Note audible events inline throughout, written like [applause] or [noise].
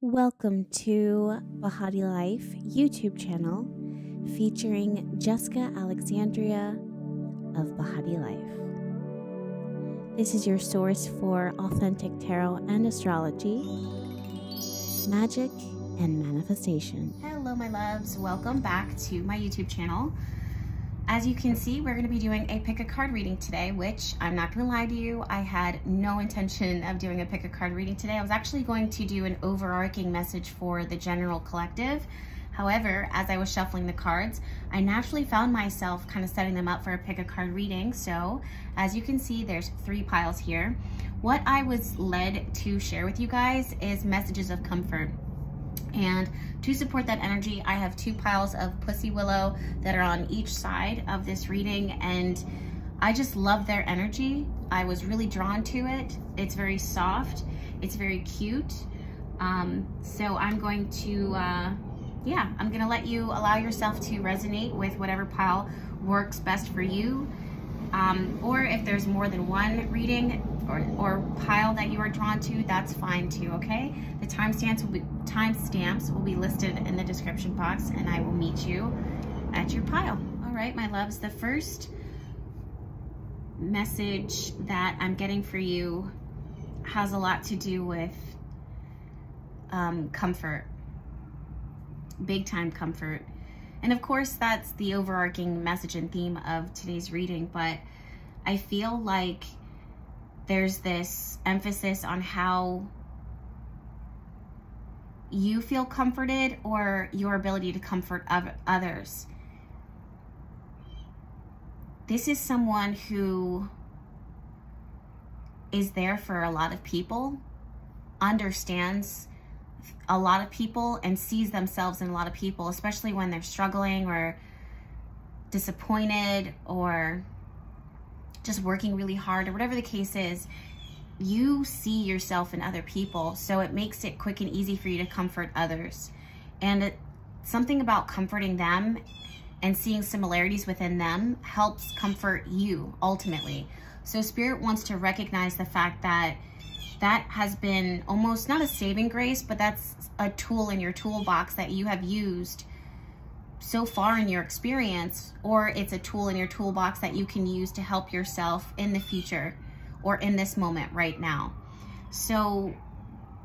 Welcome to Behati Life YouTube channel featuring Jessica Alexandria of Behati Life. This is your source for authentic tarot and astrology, magic, and manifestation. Hello, my loves. Welcome back to my YouTube channel. As you can see, we're going to be doing a pick a card reading today, which I'm not going to lie to you, I had no intention of doing a pick a card reading today. I was actually going to do an overarching message for the general collective. However, as I was shuffling the cards, I naturally found myself kind of setting them up for a pick a card reading. So as you can see, there's three piles here. What I was led to share with you guys is messages of comfort. And to support that energy, I have two piles of Pussy Willow that are on each side of this reading. And I just love their energy. I was really drawn to it. It's very soft. It's very cute. Um, so I'm going to, uh, yeah, I'm going to let you allow yourself to resonate with whatever pile works best for you. Um, or if there's more than one reading or, or pile that you are drawn to, that's fine too, okay? The timestamps will be will be listed in the description box and I will meet you at your pile. All right, my loves, the first message that I'm getting for you has a lot to do with um, comfort, big time comfort. And of course, that's the overarching message and theme of today's reading, but I feel like there's this emphasis on how you feel comforted or your ability to comfort others. This is someone who is there for a lot of people, understands a lot of people and sees themselves in a lot of people, especially when they're struggling or disappointed or just working really hard or whatever the case is, you see yourself in other people. So it makes it quick and easy for you to comfort others. And it, something about comforting them and seeing similarities within them helps comfort you ultimately. So spirit wants to recognize the fact that that has been almost not a saving grace, but that's a tool in your toolbox that you have used so far in your experience, or it's a tool in your toolbox that you can use to help yourself in the future or in this moment right now. So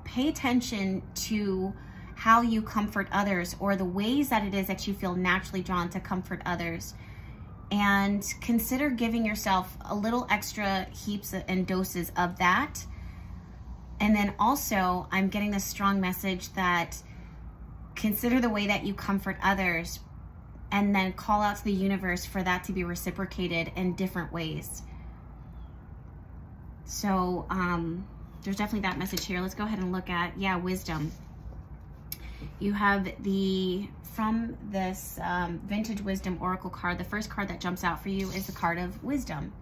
pay attention to how you comfort others or the ways that it is that you feel naturally drawn to comfort others and consider giving yourself a little extra heaps and doses of that and then also, I'm getting this strong message that consider the way that you comfort others and then call out to the universe for that to be reciprocated in different ways. So um, there's definitely that message here. Let's go ahead and look at, yeah, wisdom. You have the, from this um, Vintage Wisdom Oracle card, the first card that jumps out for you is the card of wisdom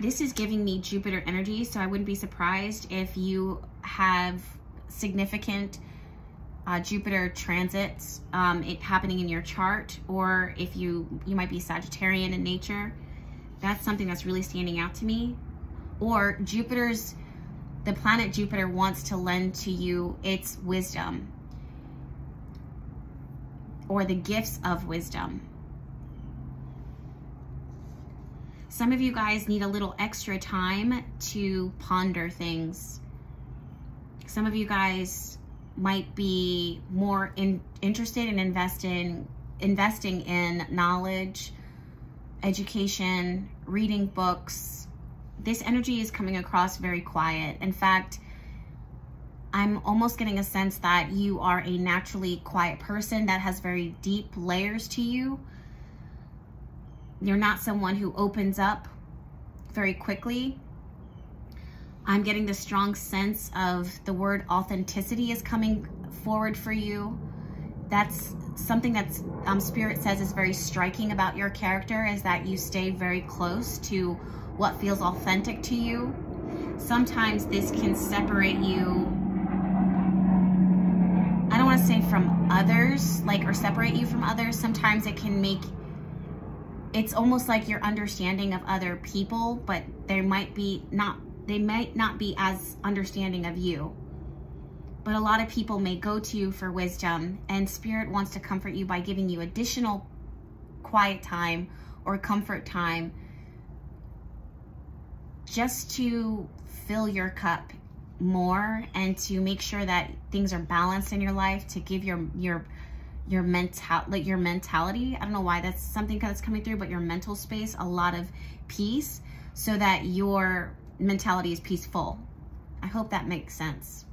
this is giving me Jupiter energy, so I wouldn't be surprised if you have significant uh, Jupiter transits um, it happening in your chart, or if you, you might be Sagittarian in nature. That's something that's really standing out to me. Or Jupiter's, the planet Jupiter wants to lend to you its wisdom or the gifts of wisdom. Some of you guys need a little extra time to ponder things. Some of you guys might be more in, interested in investing, investing in knowledge, education, reading books. This energy is coming across very quiet. In fact, I'm almost getting a sense that you are a naturally quiet person that has very deep layers to you you're not someone who opens up very quickly. I'm getting the strong sense of the word authenticity is coming forward for you. That's something that's um, Spirit says is very striking about your character is that you stay very close to what feels authentic to you. Sometimes this can separate you I don't want to say from others, like, or separate you from others. Sometimes it can make it's almost like your understanding of other people, but there might be not they might not be as understanding of you. But a lot of people may go to you for wisdom and spirit wants to comfort you by giving you additional quiet time or comfort time just to fill your cup more and to make sure that things are balanced in your life to give your your your mental like your mentality i don't know why that's something that's coming through but your mental space a lot of peace so that your mentality is peaceful. I hope that makes sense.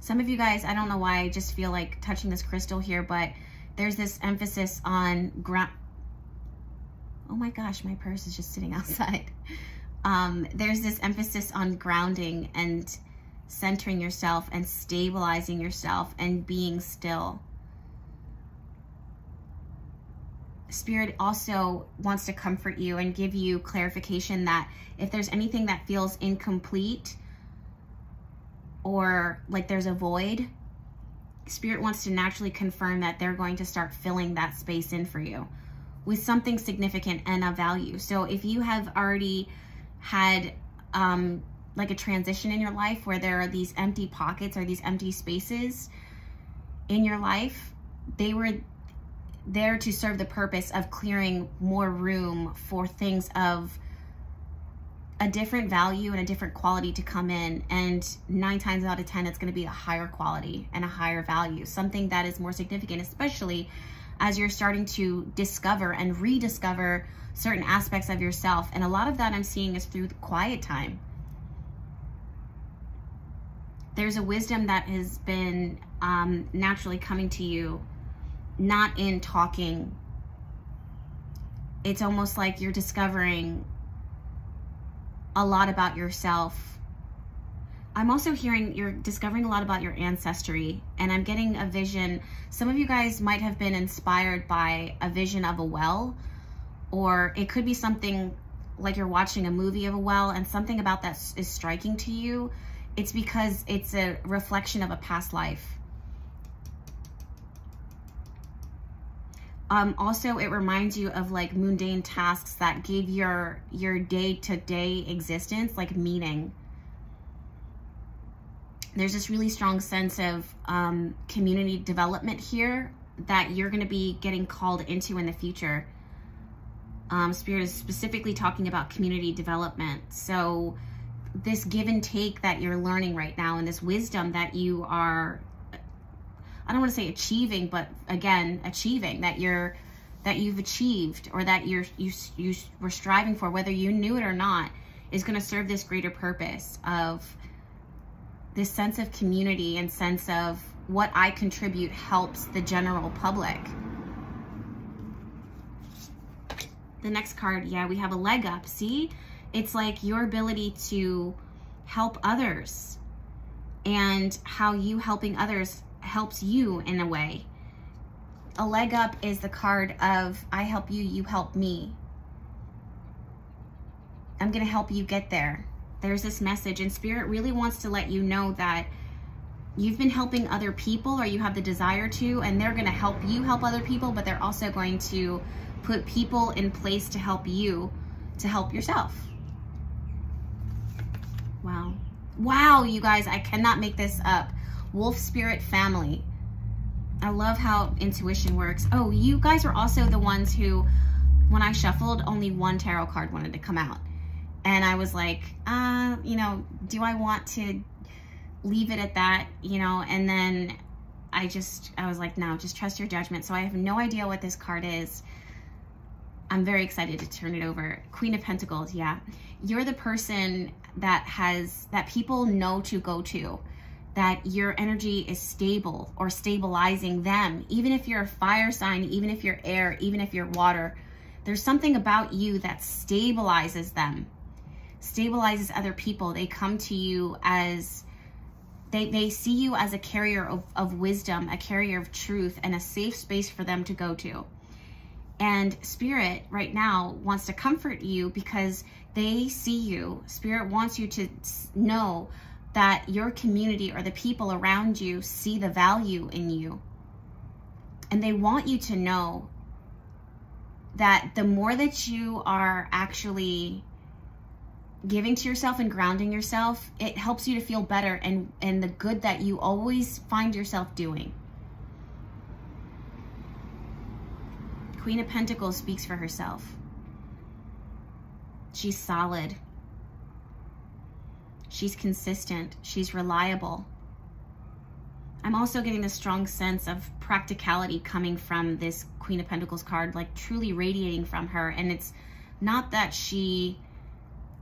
Some of you guys i don't know why i just feel like touching this crystal here but there's this emphasis on ground oh my gosh my purse is just sitting [laughs] outside. Um, there's this emphasis on grounding and centering yourself and stabilizing yourself and being still. Spirit also wants to comfort you and give you clarification that if there's anything that feels incomplete or like there's a void, Spirit wants to naturally confirm that they're going to start filling that space in for you with something significant and of value. So if you have already had um, like a transition in your life where there are these empty pockets or these empty spaces in your life, they were there to serve the purpose of clearing more room for things of a different value and a different quality to come in. And nine times out of 10, it's going to be a higher quality and a higher value, something that is more significant, especially as you're starting to discover and rediscover certain aspects of yourself. And a lot of that I'm seeing is through quiet time. There's a wisdom that has been um, naturally coming to you, not in talking. It's almost like you're discovering a lot about yourself I'm also hearing you're discovering a lot about your ancestry and I'm getting a vision. Some of you guys might have been inspired by a vision of a well or it could be something like you're watching a movie of a well and something about that is striking to you. It's because it's a reflection of a past life. Um, also, it reminds you of like mundane tasks that give your your day-to-day -day existence like meaning there's this really strong sense of um, community development here that you're going to be getting called into in the future. Um, Spirit is specifically talking about community development. So this give and take that you're learning right now and this wisdom that you are, I don't want to say achieving, but again, achieving that you're, that you've achieved or that you're, you, you were striving for, whether you knew it or not, is going to serve this greater purpose of this sense of community and sense of what I contribute helps the general public. The next card, yeah, we have a leg up. See, it's like your ability to help others and how you helping others helps you in a way. A leg up is the card of I help you, you help me. I'm going to help you get there there's this message and spirit really wants to let you know that you've been helping other people or you have the desire to and they're going to help you help other people but they're also going to put people in place to help you to help yourself wow wow you guys i cannot make this up wolf spirit family i love how intuition works oh you guys are also the ones who when i shuffled only one tarot card wanted to come out and I was like, uh, you know, do I want to leave it at that, you know? And then I just, I was like, no, just trust your judgment. So I have no idea what this card is. I'm very excited to turn it over. Queen of Pentacles, yeah. You're the person that has, that people know to go to, that your energy is stable or stabilizing them. Even if you're a fire sign, even if you're air, even if you're water, there's something about you that stabilizes them stabilizes other people. They come to you as, they, they see you as a carrier of, of wisdom, a carrier of truth, and a safe space for them to go to. And Spirit right now wants to comfort you because they see you. Spirit wants you to know that your community or the people around you see the value in you. And they want you to know that the more that you are actually giving to yourself and grounding yourself, it helps you to feel better and, and the good that you always find yourself doing. Queen of Pentacles speaks for herself. She's solid. She's consistent. She's reliable. I'm also getting this strong sense of practicality coming from this Queen of Pentacles card, like truly radiating from her. And it's not that she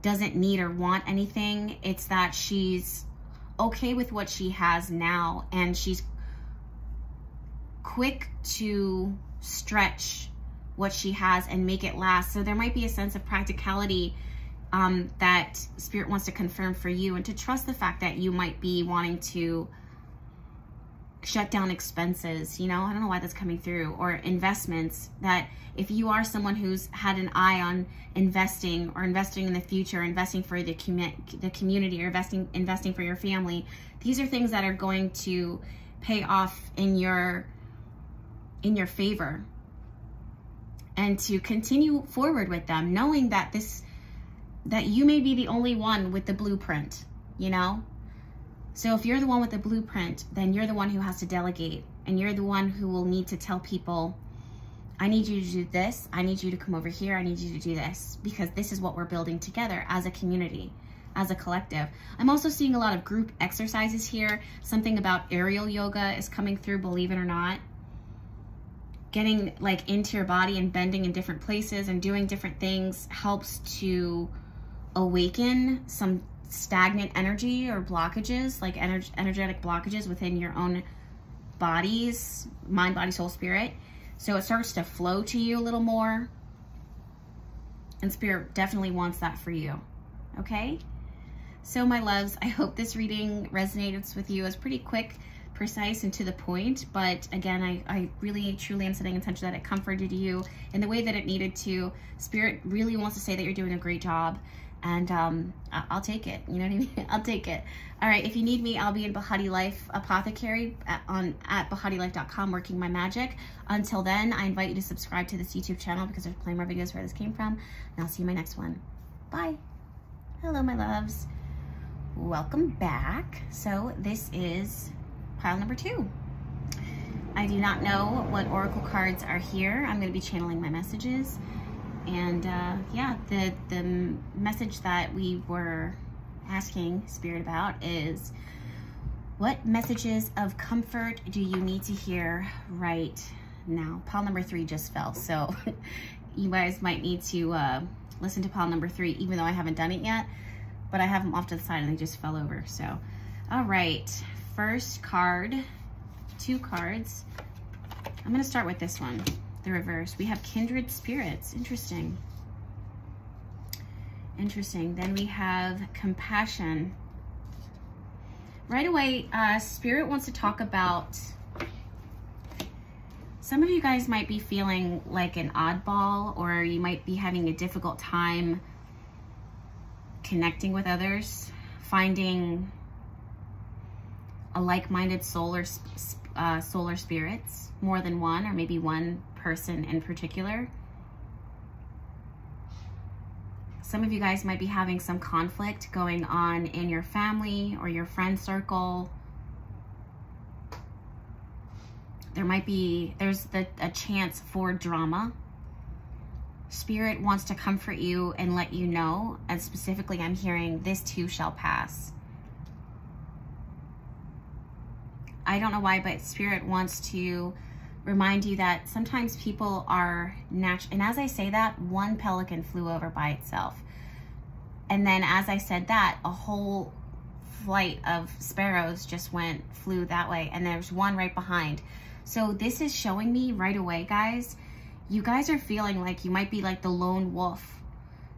doesn't need or want anything. It's that she's okay with what she has now and she's quick to stretch what she has and make it last. So there might be a sense of practicality um, that spirit wants to confirm for you and to trust the fact that you might be wanting to shut down expenses, you know, I don't know why that's coming through, or investments that if you are someone who's had an eye on investing or investing in the future, investing for the, commu the community or investing, investing for your family, these are things that are going to pay off in your, in your favor. And to continue forward with them, knowing that this, that you may be the only one with the blueprint, you know, so if you're the one with the blueprint, then you're the one who has to delegate and you're the one who will need to tell people, I need you to do this. I need you to come over here. I need you to do this because this is what we're building together as a community, as a collective. I'm also seeing a lot of group exercises here. Something about aerial yoga is coming through, believe it or not. Getting like into your body and bending in different places and doing different things helps to awaken some stagnant energy or blockages, like ener energetic blockages within your own bodies, mind, body, soul, spirit. So it starts to flow to you a little more. And spirit definitely wants that for you. Okay? So my loves, I hope this reading resonates with you. It's pretty quick, precise, and to the point. But again, I, I really, truly am setting intention that it comforted you in the way that it needed to. Spirit really wants to say that you're doing a great job and um, I'll take it. You know what I mean? [laughs] I'll take it. All right. If you need me, I'll be in Behati Life Apothecary at, on at BehatiLife.com working my magic. Until then, I invite you to subscribe to this YouTube channel because there's plenty more videos where this came from. And I'll see you in my next one. Bye. Hello, my loves. Welcome back. So this is pile number two. I do not know what oracle cards are here. I'm going to be channeling my messages and uh, yeah, the, the message that we were asking Spirit about is what messages of comfort do you need to hear right now? Pile number three just fell, so [laughs] you guys might need to uh, listen to pile number three, even though I haven't done it yet, but I have them off to the side and they just fell over. So, all right, first card, two cards. I'm gonna start with this one the reverse. We have kindred spirits. Interesting. Interesting. Then we have compassion. Right away, uh, Spirit wants to talk about some of you guys might be feeling like an oddball or you might be having a difficult time connecting with others, finding a like-minded soul or uh, solar spirits, more than one or maybe one person in particular. Some of you guys might be having some conflict going on in your family or your friend circle. There might be, there's the, a chance for drama. Spirit wants to comfort you and let you know, and specifically I'm hearing this too shall pass. I don't know why, but Spirit wants to remind you that sometimes people are natural. And as I say that, one pelican flew over by itself. And then as I said that, a whole flight of sparrows just went, flew that way. And there's one right behind. So this is showing me right away, guys, you guys are feeling like you might be like the lone wolf.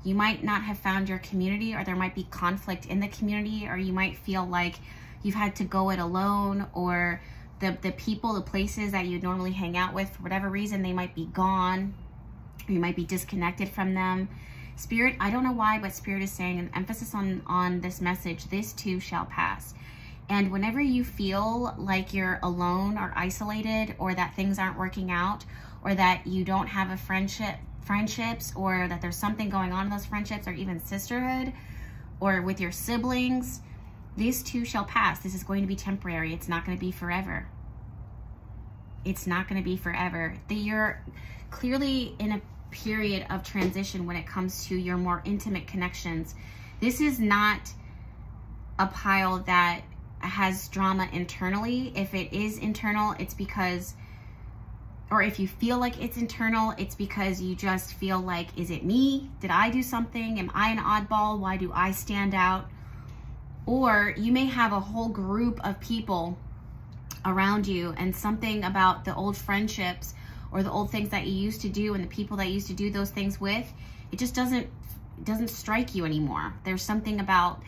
You might not have found your community or there might be conflict in the community or you might feel like you've had to go it alone or the, the people, the places that you'd normally hang out with, for whatever reason, they might be gone. you might be disconnected from them. Spirit, I don't know why, but Spirit is saying an emphasis on, on this message, this too shall pass. And whenever you feel like you're alone or isolated or that things aren't working out or that you don't have a friendship, friendships or that there's something going on in those friendships or even sisterhood, or with your siblings, this too shall pass. This is going to be temporary. It's not going to be forever. It's not going to be forever. That you're clearly in a period of transition when it comes to your more intimate connections. This is not a pile that has drama internally. If it is internal, it's because, or if you feel like it's internal, it's because you just feel like, is it me? Did I do something? Am I an oddball? Why do I stand out? Or you may have a whole group of people around you and something about the old friendships or the old things that you used to do and the people that you used to do those things with, it just doesn't doesn't strike you anymore. There's something about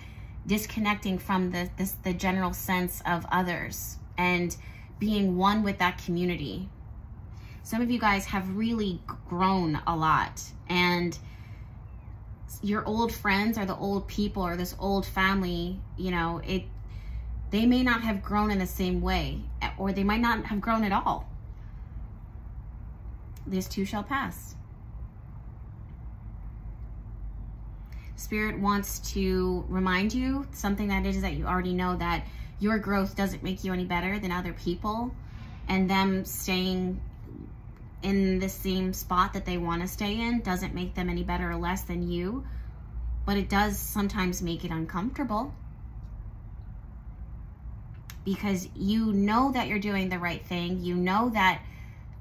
disconnecting from the this, the general sense of others and being one with that community. Some of you guys have really grown a lot and your old friends or the old people or this old family, you know, it they may not have grown in the same way eh, or they might not have grown at all. This too shall pass. Spirit wants to remind you something that is that you already know that your growth doesn't make you any better than other people and them staying in the same spot that they want to stay in doesn't make them any better or less than you, but it does sometimes make it uncomfortable because you know that you're doing the right thing. You know that,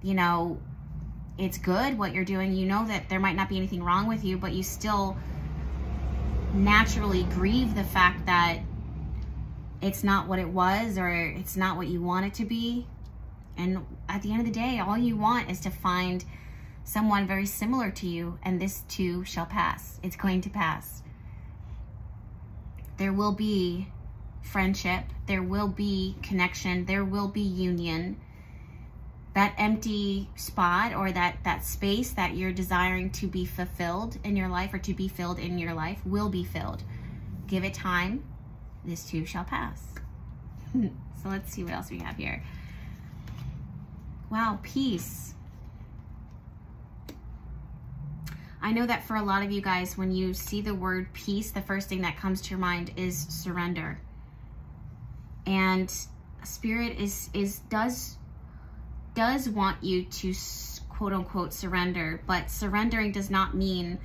you know, it's good what you're doing. You know that there might not be anything wrong with you, but you still naturally grieve the fact that it's not what it was or it's not what you want it to be. And at the end of the day, all you want is to find someone very similar to you, and this too shall pass. It's going to pass. There will be friendship, there will be connection, there will be union. That empty spot or that, that space that you're desiring to be fulfilled in your life or to be filled in your life will be filled. Give it time, this too shall pass. [laughs] so let's see what else we have here. Wow, peace. I know that for a lot of you guys, when you see the word peace, the first thing that comes to your mind is surrender. And spirit is is does does want you to quote unquote surrender, but surrendering does not mean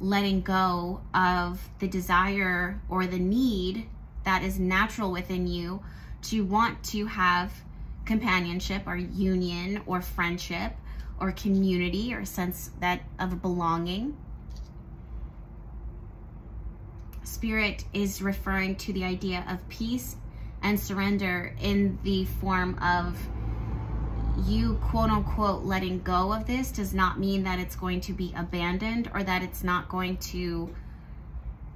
letting go of the desire or the need that is natural within you to want to have companionship or union or friendship or community or sense that of belonging. Spirit is referring to the idea of peace and surrender in the form of you quote unquote letting go of this does not mean that it's going to be abandoned or that it's not going to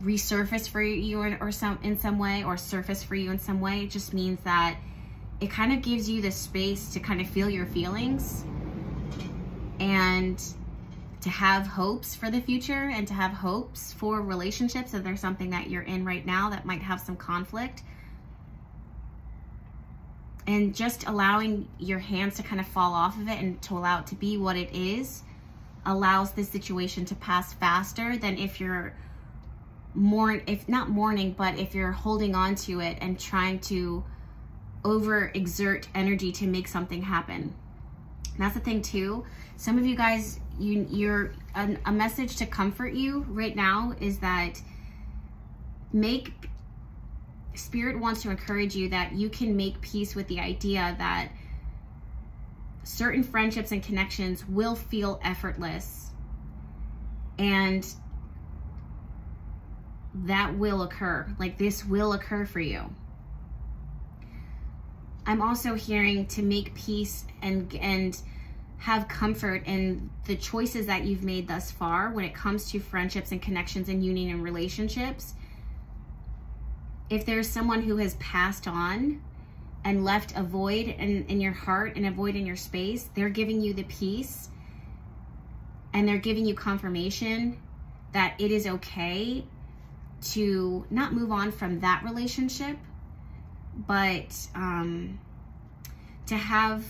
resurface for you or, some in some way or surface for you in some way. It just means that it kind of gives you the space to kind of feel your feelings and to have hopes for the future and to have hopes for relationships if there's something that you're in right now that might have some conflict. And just allowing your hands to kind of fall off of it and to allow it to be what it is allows this situation to pass faster than if you're more if not mourning but if you're holding on to it and trying to over exert energy to make something happen and that's the thing too some of you guys you you're a, a message to comfort you right now is that make Spirit wants to encourage you that you can make peace with the idea that certain friendships and connections will feel effortless and that will occur. Like this will occur for you. I'm also hearing to make peace and and have comfort in the choices that you've made thus far when it comes to friendships and connections and union and relationships. If there's someone who has passed on and left a void in, in your heart and a void in your space, they're giving you the peace and they're giving you confirmation that it is okay to not move on from that relationship, but um, to have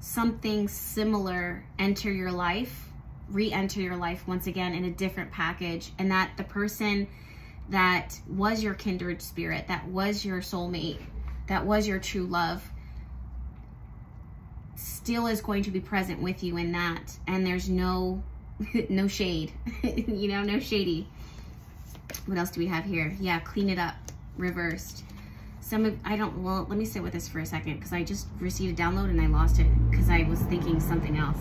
something similar enter your life, re enter your life once again in a different package, and that the person that was your kindred spirit, that was your soulmate, that was your true love, still is going to be present with you in that. And there's no, [laughs] no shade, [laughs] you know, no shady. What else do we have here? Yeah, clean it up, reversed. Some of, I don't, well, let me sit with this for a second because I just received a download and I lost it because I was thinking something else.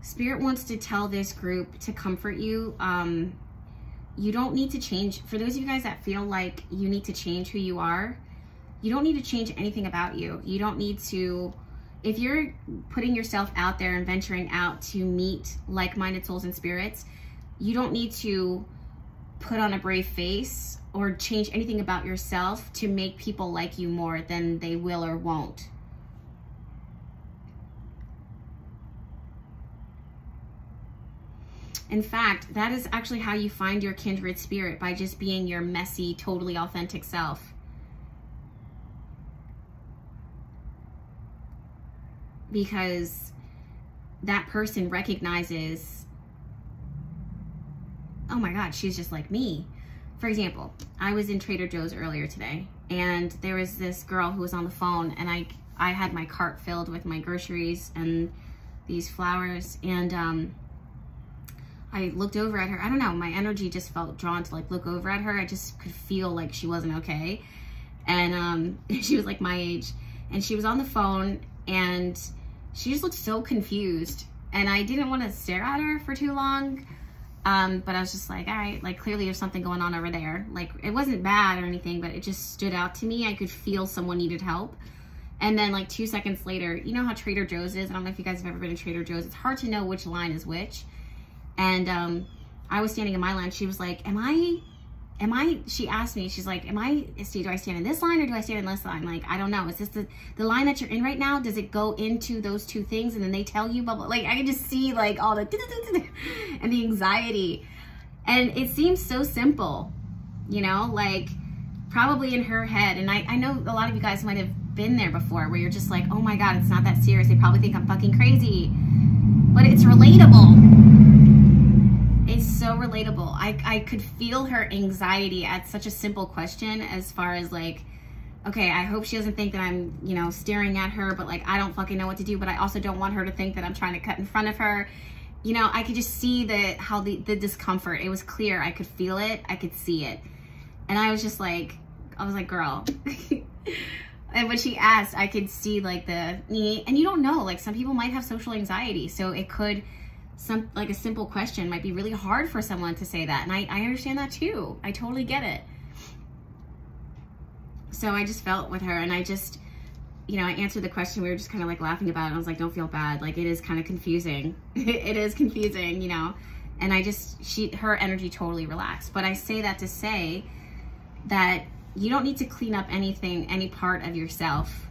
Spirit wants to tell this group to comfort you. Um, you don't need to change. For those of you guys that feel like you need to change who you are, you don't need to change anything about you. You don't need to, if you're putting yourself out there and venturing out to meet like-minded souls and spirits, you don't need to put on a brave face or change anything about yourself to make people like you more than they will or won't. In fact, that is actually how you find your kindred spirit by just being your messy, totally authentic self. Because that person recognizes, oh my God, she's just like me. For example, I was in Trader Joe's earlier today and there was this girl who was on the phone and I, I had my cart filled with my groceries and these flowers and um, I looked over at her. I don't know, my energy just felt drawn to like look over at her. I just could feel like she wasn't okay. And um, [laughs] she was like my age. And she was on the phone and she just looked so confused. And I didn't want to stare at her for too long. Um, but I was just like, all right, like clearly there's something going on over there. Like it wasn't bad or anything, but it just stood out to me. I could feel someone needed help. And then like two seconds later, you know how Trader Joe's is? I don't know if you guys have ever been to Trader Joe's. It's hard to know which line is which. And um, I was standing in my line. She was like, am I, am I, she asked me, she's like, am I, do I stand in this line or do I stand in this line? Like, I don't know. Is this the, the line that you're in right now? Does it go into those two things? And then they tell you, blah, blah. like, I can just see like all the, [laughs] and the anxiety. And it seems so simple, you know, like probably in her head. And I, I know a lot of you guys might have been there before where you're just like, oh my God, it's not that serious. They probably think I'm fucking crazy, but it's relatable so relatable. I, I could feel her anxiety at such a simple question as far as like, okay, I hope she doesn't think that I'm, you know, staring at her, but like, I don't fucking know what to do, but I also don't want her to think that I'm trying to cut in front of her. You know, I could just see the, how the, the discomfort, it was clear. I could feel it. I could see it. And I was just like, I was like, girl. [laughs] and when she asked, I could see like the, and you don't know, like some people might have social anxiety. So it could, some like a simple question might be really hard for someone to say that. And I, I understand that too. I totally get it. So I just felt with her and I just, you know, I answered the question. We were just kind of like laughing about it. I was like, don't feel bad. Like it is kind of confusing. [laughs] it is confusing, you know? And I just, she, her energy totally relaxed. But I say that to say that you don't need to clean up anything, any part of yourself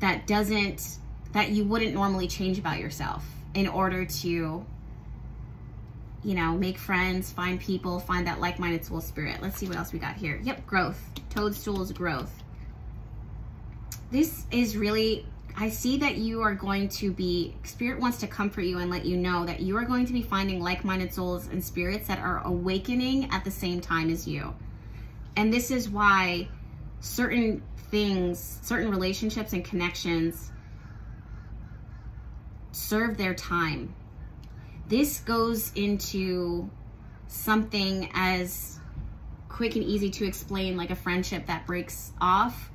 that doesn't, that you wouldn't normally change about yourself in order to, you know, make friends, find people, find that like-minded soul spirit. Let's see what else we got here. Yep, growth. Toadstools growth. This is really, I see that you are going to be, Spirit wants to comfort you and let you know that you are going to be finding like-minded souls and spirits that are awakening at the same time as you. And this is why certain things, certain relationships and connections serve their time. This goes into something as quick and easy to explain like a friendship that breaks off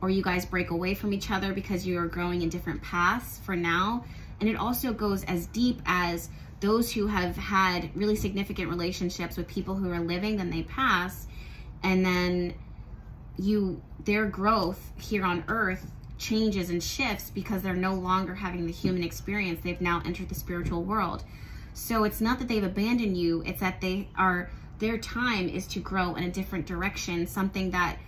or you guys break away from each other because you are growing in different paths for now. And it also goes as deep as those who have had really significant relationships with people who are living, then they pass. And then you, their growth here on earth changes and shifts because they're no longer having the human experience. They've now entered the spiritual world. So it's not that they've abandoned you, it's that they are their time is to grow in a different direction, something that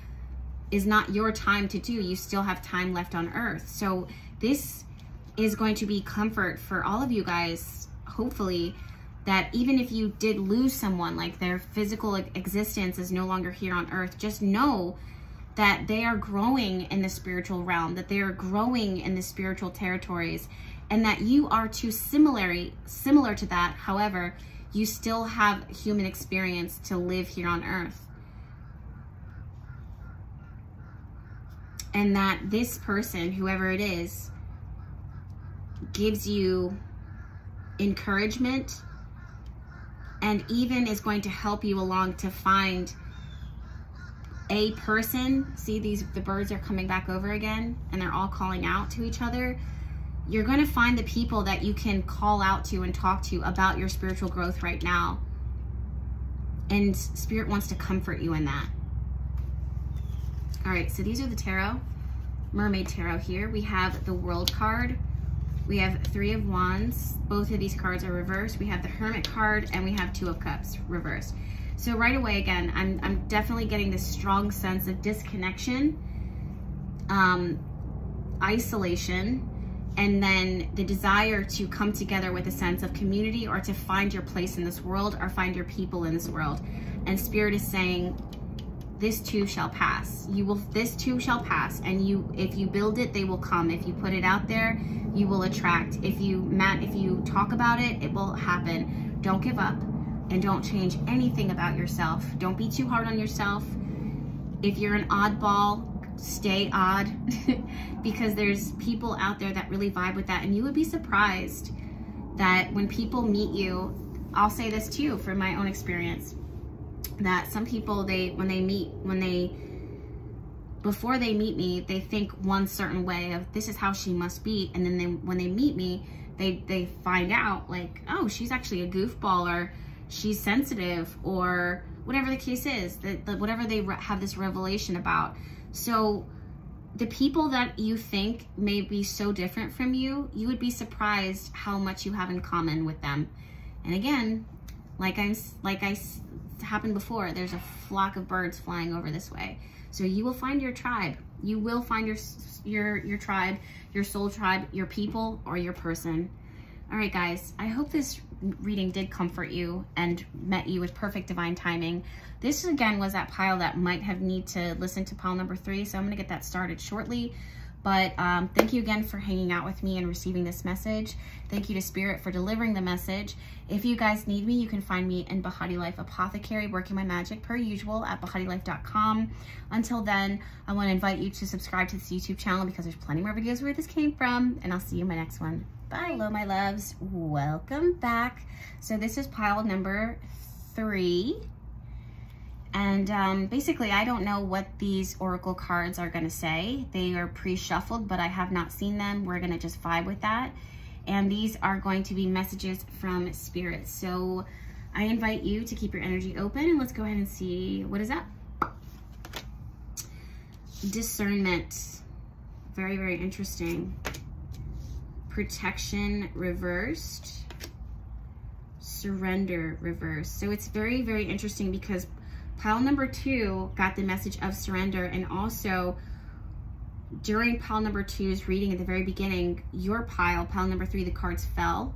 is not your time to do. You still have time left on earth. So this is going to be comfort for all of you guys, hopefully, that even if you did lose someone, like their physical existence is no longer here on earth, just know that they are growing in the spiritual realm, that they are growing in the spiritual territories, and that you are too similar, similar to that. However, you still have human experience to live here on earth. And that this person, whoever it is, gives you encouragement and even is going to help you along to find a person. See these, the birds are coming back over again and they're all calling out to each other you're going to find the people that you can call out to and talk to about your spiritual growth right now. And Spirit wants to comfort you in that. All right, so these are the tarot, Mermaid Tarot here. We have the World card. We have Three of Wands. Both of these cards are reversed. We have the Hermit card and we have Two of Cups reversed. So right away, again, I'm, I'm definitely getting this strong sense of disconnection, um, isolation, and then the desire to come together with a sense of community or to find your place in this world or find your people in this world. And Spirit is saying, this too shall pass. You will, this too shall pass. And you, if you build it, they will come. If you put it out there, you will attract. If you, Matt, if you talk about it, it will happen. Don't give up and don't change anything about yourself. Don't be too hard on yourself. If you're an oddball, stay odd [laughs] because there's people out there that really vibe with that and you would be surprised that when people meet you I'll say this too from my own experience that some people they when they meet when they before they meet me they think one certain way of this is how she must be and then they, when they meet me they they find out like oh she's actually a goofball or she's sensitive or whatever the case is that, that whatever they have this revelation about so the people that you think may be so different from you, you would be surprised how much you have in common with them. And again, like I like I happened before, there's a flock of birds flying over this way. So you will find your tribe. You will find your your your tribe, your soul tribe, your people or your person. All right, guys, I hope this reading did comfort you and met you with perfect divine timing. This again was that pile that might have need to listen to pile number three, so I'm gonna get that started shortly. But um, thank you again for hanging out with me and receiving this message. Thank you to Spirit for delivering the message. If you guys need me, you can find me in Behati Life Apothecary, working my magic per usual at BehatiLife.com. Until then, I want to invite you to subscribe to this YouTube channel because there's plenty more videos where this came from, and I'll see you in my next one. Bye. Hello, my loves. Welcome back. So this is pile number three. And um, basically, I don't know what these Oracle cards are going to say. They are pre-shuffled, but I have not seen them. We're going to just vibe with that. And these are going to be messages from Spirit. So I invite you to keep your energy open and let's go ahead and see what is up. Discernment. Very, very interesting. Protection reversed. Surrender reversed. So it's very, very interesting because Pile number two got the message of surrender and also during pile number two's reading at the very beginning, your pile, pile number three, the cards fell.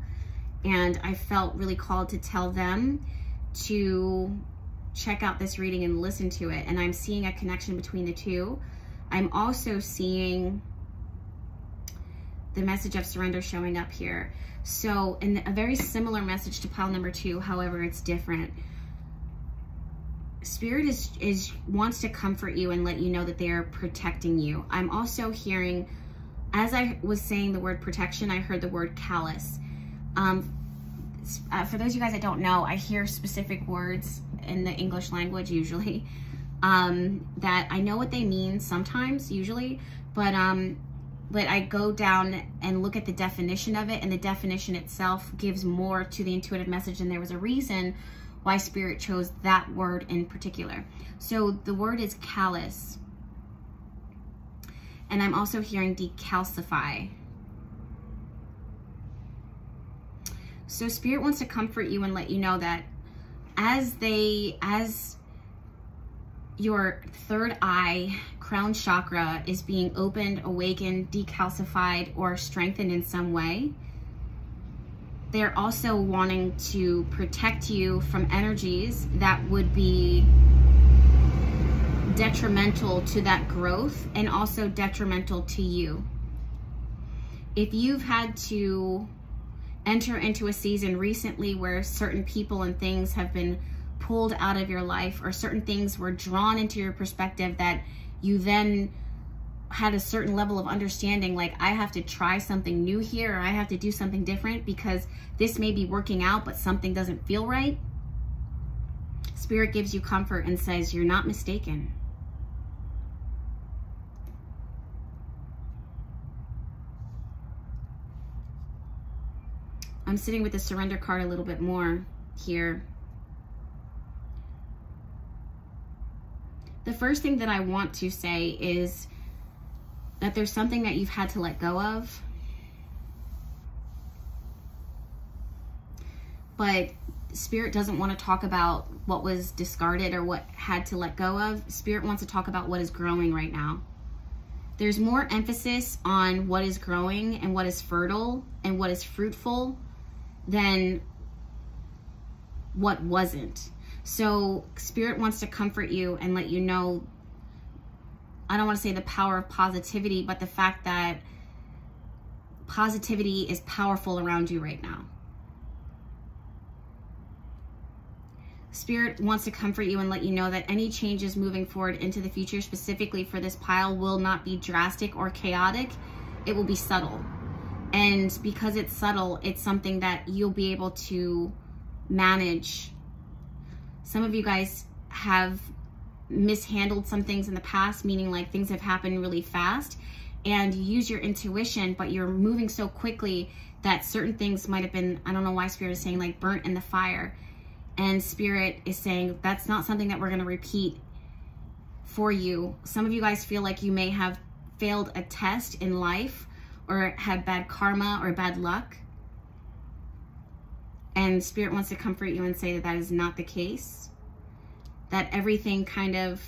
And I felt really called to tell them to check out this reading and listen to it. And I'm seeing a connection between the two. I'm also seeing the message of surrender showing up here. So in a very similar message to pile number two, however, it's different spirit is is wants to comfort you and let you know that they are protecting you. I'm also hearing as i was saying the word protection i heard the word callous. Um, uh, for those of you guys that don't know i hear specific words in the english language usually um, that i know what they mean sometimes usually but um but I go down and look at the definition of it and the definition itself gives more to the intuitive message and there was a reason why Spirit chose that word in particular. So the word is callous. And I'm also hearing decalcify. So Spirit wants to comfort you and let you know that as they, as your third eye, crown chakra is being opened, awakened, decalcified, or strengthened in some way, they're also wanting to protect you from energies that would be detrimental to that growth and also detrimental to you. if you've had to enter into a season recently where certain people and things have been pulled out of your life or certain things were drawn into your perspective that you then had a certain level of understanding like I have to try something new here or I have to do something different because this may be working out but something doesn't feel right. Spirit gives you comfort and says you're not mistaken. I'm sitting with the surrender card a little bit more here. The first thing that I want to say is that there's something that you've had to let go of. But Spirit doesn't want to talk about what was discarded or what had to let go of. Spirit wants to talk about what is growing right now. There's more emphasis on what is growing and what is fertile and what is fruitful than what wasn't. So Spirit wants to comfort you and let you know, I don't want to say the power of positivity, but the fact that positivity is powerful around you right now. Spirit wants to comfort you and let you know that any changes moving forward into the future, specifically for this pile, will not be drastic or chaotic. It will be subtle. And because it's subtle, it's something that you'll be able to manage. Some of you guys have mishandled some things in the past, meaning like things have happened really fast and you use your intuition, but you're moving so quickly that certain things might have been, I don't know why spirit is saying like burnt in the fire. And spirit is saying that's not something that we're going to repeat for you. Some of you guys feel like you may have failed a test in life or had bad karma or bad luck. And Spirit wants to comfort you and say that that is not the case. That everything kind of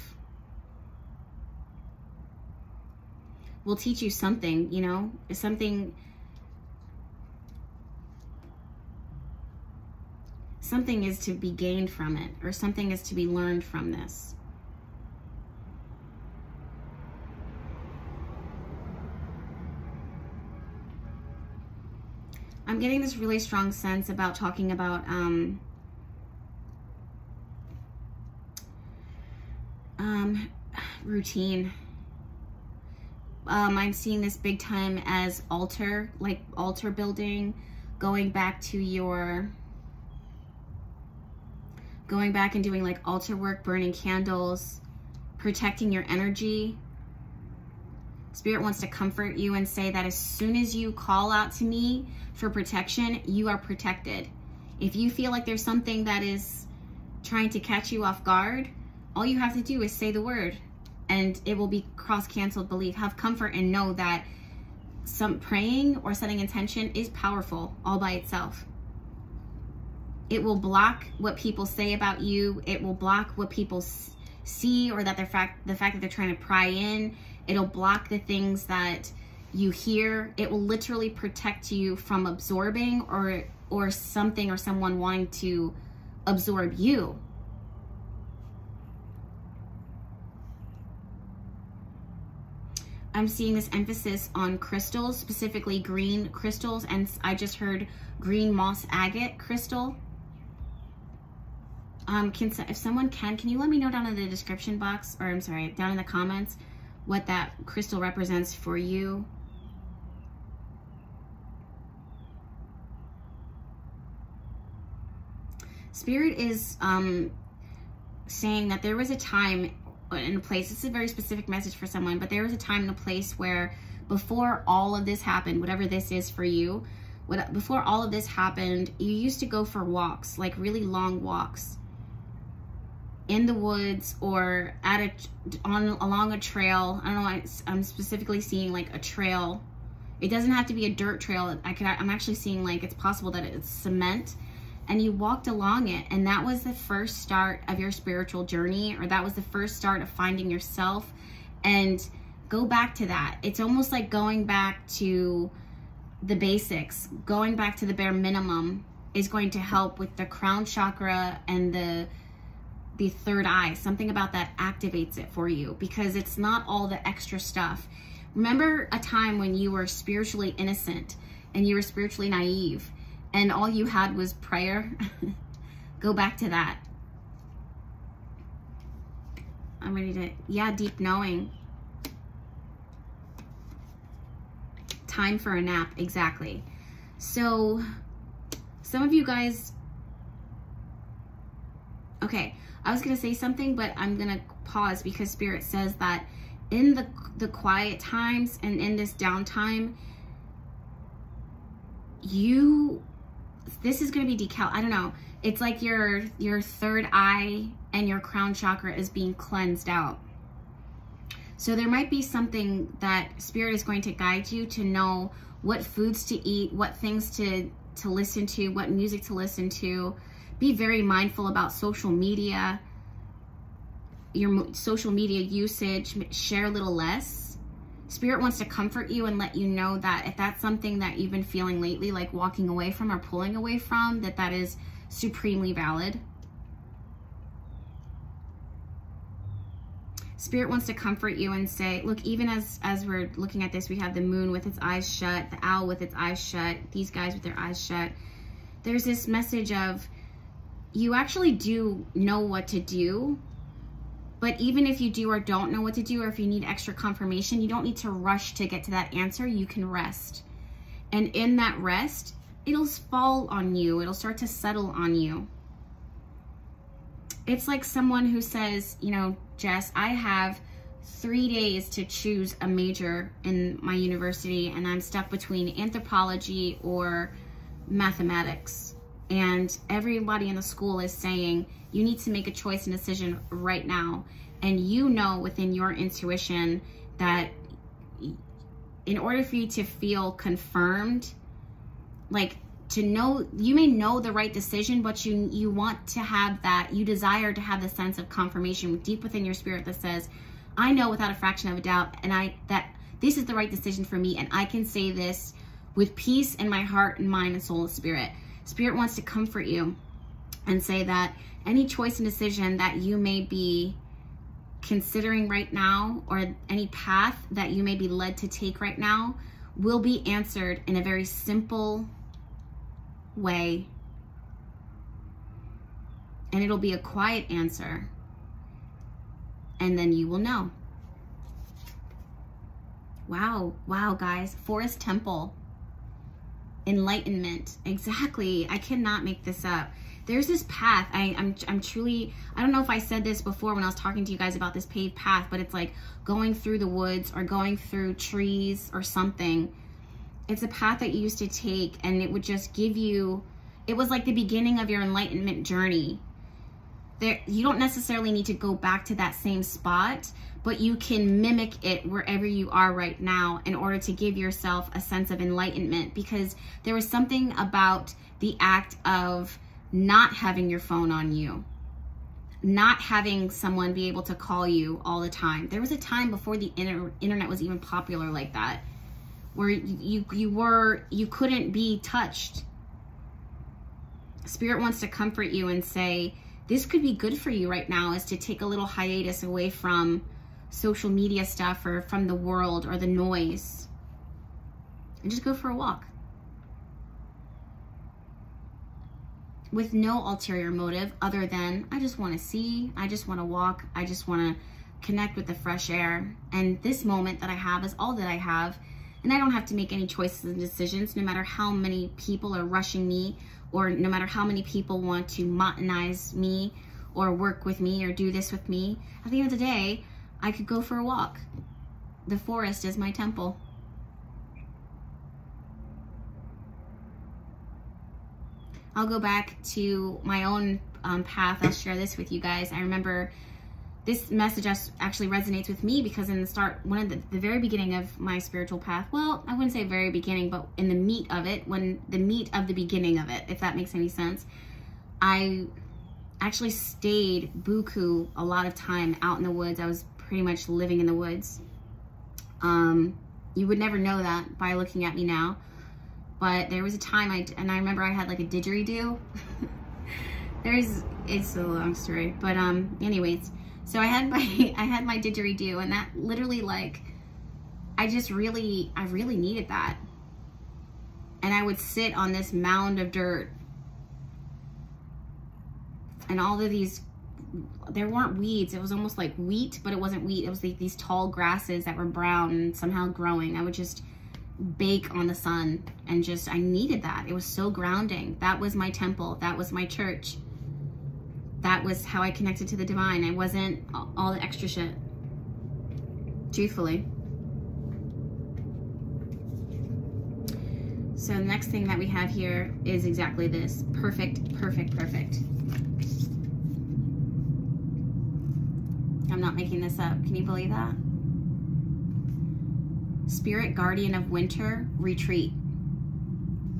will teach you something, you know, something something is to be gained from it or something is to be learned from this. I'm getting this really strong sense about talking about um, um, routine. Um, I'm seeing this big time as altar, like altar building, going back to your, going back and doing like altar work, burning candles, protecting your energy, Spirit wants to comfort you and say that as soon as you call out to me for protection, you are protected. If you feel like there's something that is trying to catch you off guard, all you have to do is say the word and it will be cross-canceled belief. Have comfort and know that some praying or setting intention is powerful all by itself. It will block what people say about you. It will block what people see or that the fact the fact that they're trying to pry in It'll block the things that you hear. It will literally protect you from absorbing or or something or someone wanting to absorb you. I'm seeing this emphasis on crystals, specifically green crystals, and I just heard green moss agate crystal. Um, can if someone can, can you let me know down in the description box, or I'm sorry, down in the comments, what that crystal represents for you. Spirit is um, saying that there was a time in a place, is a very specific message for someone, but there was a time and a place where before all of this happened, whatever this is for you, what, before all of this happened, you used to go for walks, like really long walks in the woods or at a on along a trail. I don't know. I'm specifically seeing like a trail. It doesn't have to be a dirt trail. I could. I'm actually seeing like it's possible that it's cement, and you walked along it, and that was the first start of your spiritual journey, or that was the first start of finding yourself. And go back to that. It's almost like going back to the basics. Going back to the bare minimum is going to help with the crown chakra and the the third eye. Something about that activates it for you because it's not all the extra stuff. Remember a time when you were spiritually innocent and you were spiritually naive and all you had was prayer? [laughs] Go back to that. I'm ready to, yeah, deep knowing. Time for a nap, exactly. So, some of you guys, okay, I was to say something, but I'm to pause because Spirit says that in the, the quiet times and in this downtime, you, this is going to be decal, I don't know. It's like your, your third eye and your crown chakra is being cleansed out. So there might be something that spirit is going to guide you to know what foods to eat, what things to, to listen to, what music to listen to. Be very mindful about social media, your social media usage, share a little less. Spirit wants to comfort you and let you know that if that's something that you've been feeling lately, like walking away from or pulling away from, that that is supremely valid. Spirit wants to comfort you and say, look, even as, as we're looking at this, we have the moon with its eyes shut, the owl with its eyes shut, these guys with their eyes shut. There's this message of you actually do know what to do, but even if you do or don't know what to do, or if you need extra confirmation, you don't need to rush to get to that answer. You can rest. And in that rest, it'll fall on you. It'll start to settle on you. It's like someone who says, you know, Jess, I have three days to choose a major in my university and I'm stuck between anthropology or mathematics. And everybody in the school is saying, you need to make a choice and decision right now. And you know within your intuition that in order for you to feel confirmed, like to know you may know the right decision but you you want to have that you desire to have the sense of confirmation deep within your spirit that says i know without a fraction of a doubt and i that this is the right decision for me and i can say this with peace in my heart and mind and soul and spirit spirit wants to comfort you and say that any choice and decision that you may be considering right now or any path that you may be led to take right now will be answered in a very simple way. And it'll be a quiet answer. And then you will know. Wow, wow, guys. Forest Temple. Enlightenment. Exactly. I cannot make this up. There's this path. I, I'm, I'm truly, I don't know if I said this before when I was talking to you guys about this paved path, but it's like going through the woods or going through trees or something it's a path that you used to take and it would just give you, it was like the beginning of your enlightenment journey. There, you don't necessarily need to go back to that same spot, but you can mimic it wherever you are right now in order to give yourself a sense of enlightenment because there was something about the act of not having your phone on you not having someone be able to call you all the time. There was a time before the inter internet was even popular like that where you, you were, you couldn't be touched. Spirit wants to comfort you and say, this could be good for you right now is to take a little hiatus away from social media stuff or from the world or the noise and just go for a walk. With no ulterior motive other than I just want to see, I just want to walk, I just want to connect with the fresh air. And this moment that I have is all that I have and I don't have to make any choices and decisions no matter how many people are rushing me or no matter how many people want to monetize me or work with me or do this with me. At the end of the day, I could go for a walk. The forest is my temple. I'll go back to my own um, path. I'll share this with you guys. I remember this message actually resonates with me because in the start, one of the, the very beginning of my spiritual path, well, I wouldn't say very beginning, but in the meat of it, when the meat of the beginning of it, if that makes any sense, I actually stayed buku a lot of time out in the woods. I was pretty much living in the woods. Um, you would never know that by looking at me now. But there was a time I, and I remember I had like a didgeridoo. [laughs] There's, it's a long story, but um, anyways, so I had my [laughs] I had my didgeridoo and that literally like I just really, I really needed that. And I would sit on this mound of dirt and all of these there weren't weeds. It was almost like wheat, but it wasn't wheat. It was like these tall grasses that were brown and somehow growing. I would just bake on the sun and just, I needed that. It was so grounding. That was my temple. That was my church. That was how I connected to the divine. I wasn't all the extra shit. Truthfully. So the next thing that we have here is exactly this. Perfect, perfect, perfect. I'm not making this up. Can you believe that? Spirit Guardian of Winter Retreat.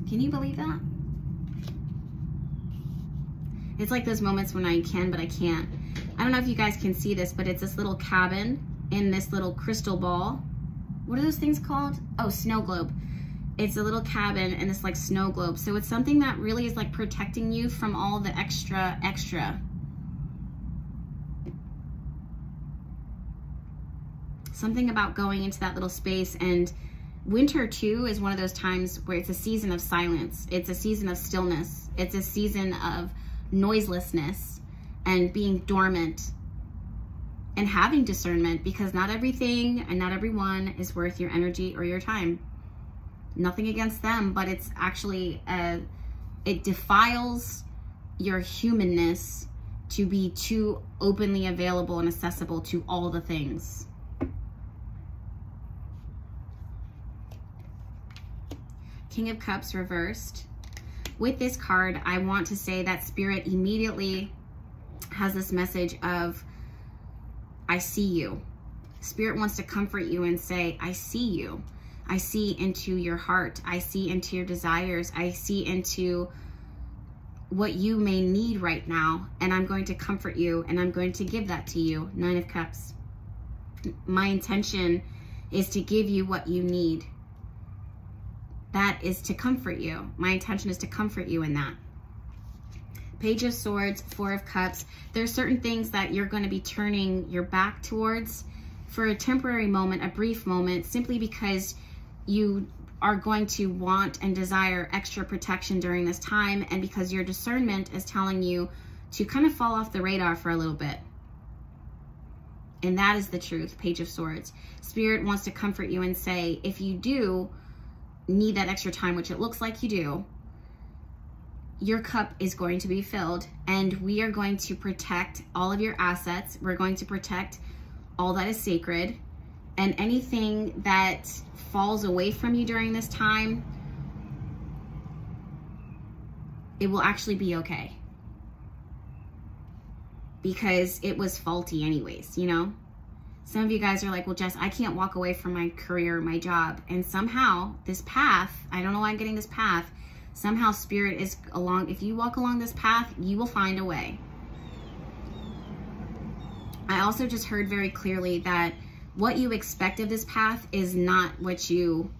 Can you believe that? It's like those moments when I can, but I can't. I don't know if you guys can see this, but it's this little cabin in this little crystal ball. What are those things called? Oh, snow globe. It's a little cabin in this like snow globe. So it's something that really is like protecting you from all the extra, extra something about going into that little space and winter too is one of those times where it's a season of silence it's a season of stillness it's a season of noiselessness and being dormant and having discernment because not everything and not everyone is worth your energy or your time nothing against them but it's actually a, it defiles your humanness to be too openly available and accessible to all the things King of Cups reversed. With this card, I want to say that Spirit immediately has this message of, I see you. Spirit wants to comfort you and say, I see you. I see into your heart. I see into your desires. I see into what you may need right now. And I'm going to comfort you and I'm going to give that to you. Nine of Cups. My intention is to give you what you need that is to comfort you. My intention is to comfort you in that. Page of Swords, Four of Cups. There are certain things that you're going to be turning your back towards for a temporary moment, a brief moment, simply because you are going to want and desire extra protection during this time and because your discernment is telling you to kind of fall off the radar for a little bit. And that is the truth, Page of Swords. Spirit wants to comfort you and say, if you do, need that extra time, which it looks like you do, your cup is going to be filled and we are going to protect all of your assets. We're going to protect all that is sacred and anything that falls away from you during this time, it will actually be okay. Because it was faulty anyways, you know? Some of you guys are like, well, Jess, I can't walk away from my career, my job. And somehow this path, I don't know why I'm getting this path, somehow spirit is along, if you walk along this path, you will find a way. I also just heard very clearly that what you expect of this path is not what you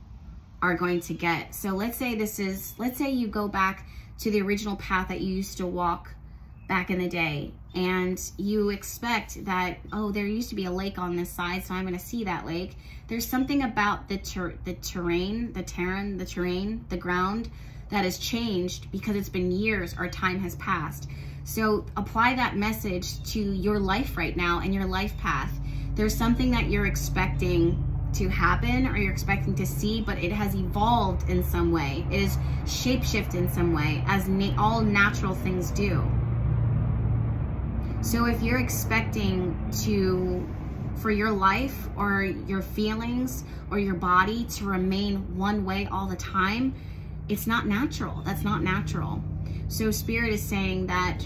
are going to get. So let's say this is, let's say you go back to the original path that you used to walk back in the day and you expect that, oh, there used to be a lake on this side, so I'm going to see that lake. There's something about the, ter the terrain, the terrain, the terrain, the ground that has changed because it's been years or time has passed. So apply that message to your life right now and your life path. There's something that you're expecting to happen or you're expecting to see, but it has evolved in some way. It is shapeshift in some way, as na all natural things do. So if you're expecting to, for your life or your feelings or your body to remain one way all the time, it's not natural. That's not natural. So Spirit is saying that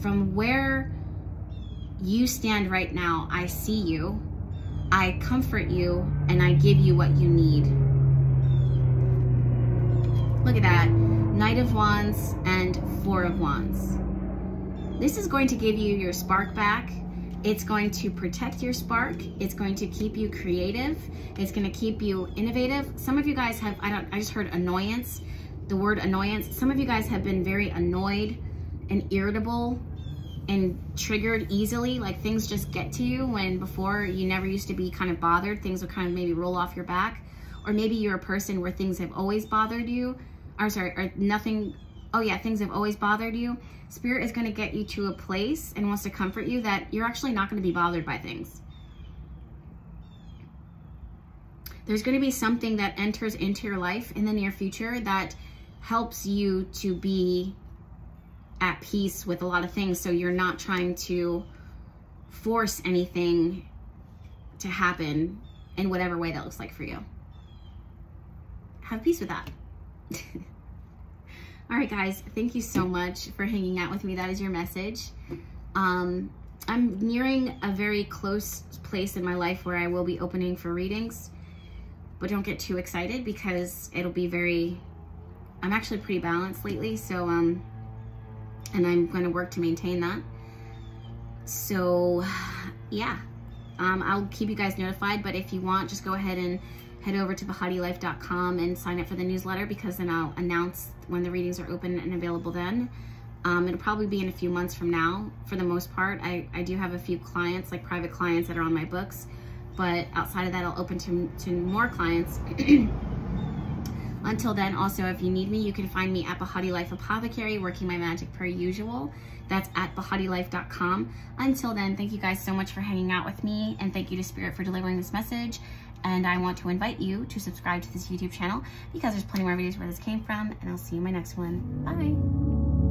from where you stand right now, I see you, I comfort you, and I give you what you need. Look at that. Knight of Wands and Four of Wands. This is going to give you your spark back. It's going to protect your spark. It's going to keep you creative. It's going to keep you innovative. Some of you guys have, I don't, I just heard annoyance, the word annoyance. Some of you guys have been very annoyed and irritable and triggered easily, like things just get to you when before you never used to be kind of bothered, things would kind of maybe roll off your back. Or maybe you're a person where things have always bothered you, or sorry, or nothing, oh yeah, things have always bothered you. Spirit is gonna get you to a place and wants to comfort you that you're actually not gonna be bothered by things. There's gonna be something that enters into your life in the near future that helps you to be at peace with a lot of things so you're not trying to force anything to happen in whatever way that looks like for you. Have peace with that. [laughs] All right, guys, thank you so much for hanging out with me. That is your message. Um, I'm nearing a very close place in my life where I will be opening for readings, but don't get too excited because it'll be very, I'm actually pretty balanced lately. So, um, and I'm going to work to maintain that. So yeah, um, I'll keep you guys notified, but if you want, just go ahead and head over to BehatiLife.com and sign up for the newsletter because then I'll announce when the readings are open and available then. Um, it'll probably be in a few months from now for the most part. I, I do have a few clients, like private clients that are on my books, but outside of that, I'll open to, to more clients [clears throat] Until then, also, if you need me, you can find me at Behati Life Apothecary, working my magic per usual. That's at BehatiLife.com. Until then, thank you guys so much for hanging out with me, and thank you to Spirit for delivering this message. And I want to invite you to subscribe to this YouTube channel because there's plenty more videos where this came from, and I'll see you in my next one. Bye.